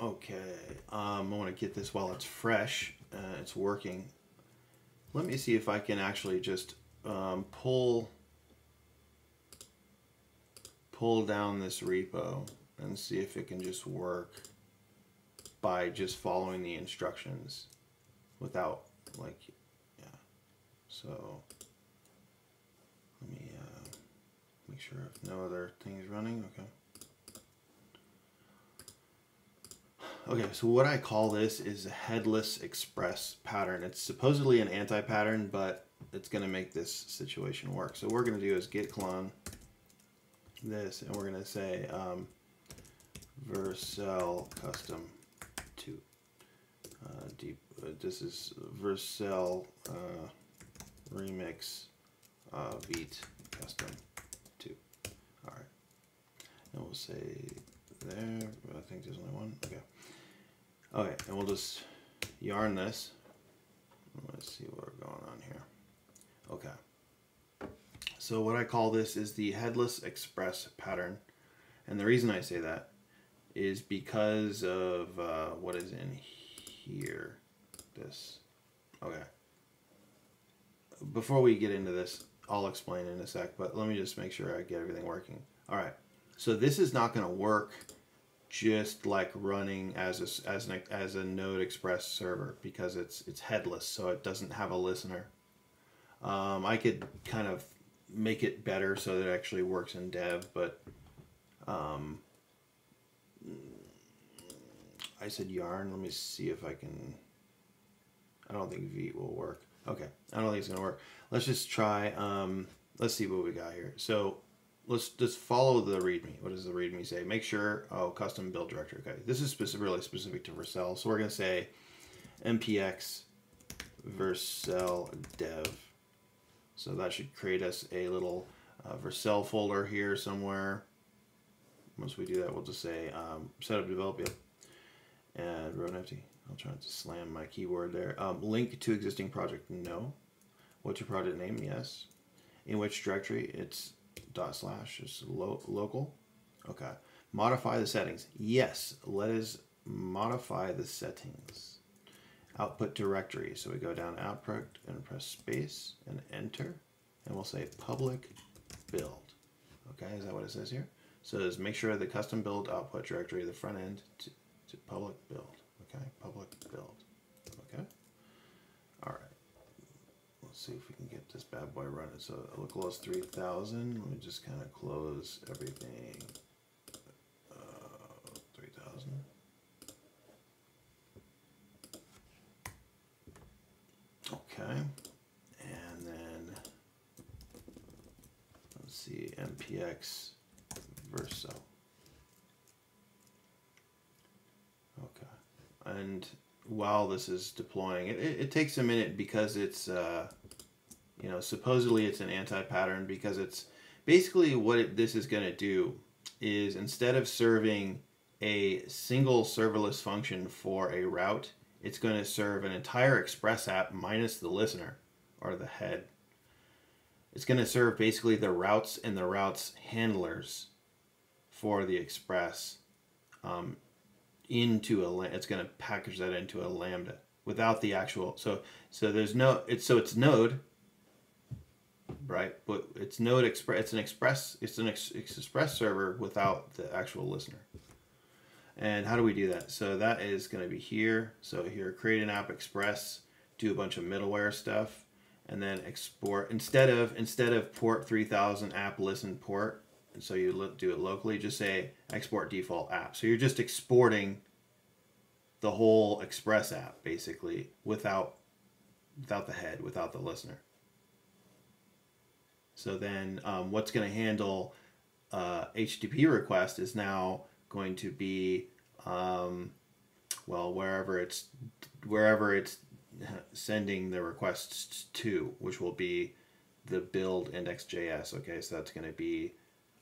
Okay, um, I want to get this while it's fresh. Uh, it's working. Let me see if I can actually just um, pull pull down this repo and see if it can just work by just following the instructions without like yeah so let me uh, make sure if no other things running okay Okay, so what I call this is a headless express pattern. It's supposedly an anti-pattern, but it's going to make this situation work. So what we're going to do is git clone this, and we're going to say um, Vercel custom 2. Uh, deep, uh, this is Vercel uh, remix uh, Vite custom 2. All right, and we'll say there. I think there's only one. Okay. Okay, and we'll just yarn this. Let's see what's going on here. Okay. So what I call this is the headless express pattern. And the reason I say that is because of uh, what is in here. This. Okay. Before we get into this, I'll explain in a sec, but let me just make sure I get everything working. All right. So this is not going to work just like running as a, as an, as a Node Express server because it's it's headless, so it doesn't have a listener. Um, I could kind of make it better so that it actually works in dev, but um, I said yarn. Let me see if I can. I don't think Vite will work. Okay, I don't think it's gonna work. Let's just try. Um, let's see what we got here. So let's just follow the README. What does the README say? Make sure, oh, custom build directory. Okay, this is specific, really specific to Vercel. So we're going to say npx Vercel dev. So that should create us a little uh, Vercel folder here somewhere. Once we do that, we'll just say um, setup develop, yep. And run empty. I'll try to slam my keyboard there. Um, link to existing project, no. What's your project name? Yes. In which directory? It's dot slash is lo local. Okay. Modify the settings. Yes, let us modify the settings. Output directory. So we go down output and press space and enter. And we'll say public build. Okay, is that what it says here? So says make sure the custom build output directory, the front end to, to public build. Okay, public build. Okay. All right. Let's see if we can get this bad boy running. So localhost 3000. Let me just kind of close everything. Uh, 3000. Okay. And then let's see, npx Vercel. Okay. And while this is deploying, it, it, it takes a minute because it's uh, you know, supposedly it's an anti-pattern because it's basically what it, this is going to do is instead of serving a single serverless function for a route, it's going to serve an entire Express app minus the listener or the head. It's going to serve basically the routes and the routes handlers for the Express um, into a. It's going to package that into a Lambda without the actual. So so there's no. It's so it's Node right? But it's Node Express. It's an Express. It's an ex Express server without the actual listener. And how do we do that? So that is going to be here. So here, create an app Express, do a bunch of middleware stuff, and then export instead of instead of port 3000 app listen port. And so you do it locally. Just say export default app. So you're just exporting the whole Express app basically without without the head, without the listener. So then um, what's going to handle uh, HTTP request is now going to be, um, well, wherever it's, wherever it's sending the requests to, which will be the build index.js. Okay, so that's going to be,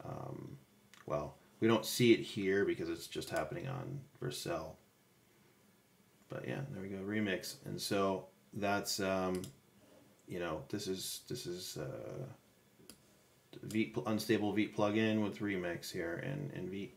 um, well, we don't see it here because it's just happening on Vercel. But yeah, there we go, remix. And so that's, um, you know, this is, this is, uh, Vite, unstable Vite plugin with remix here and, in Vite.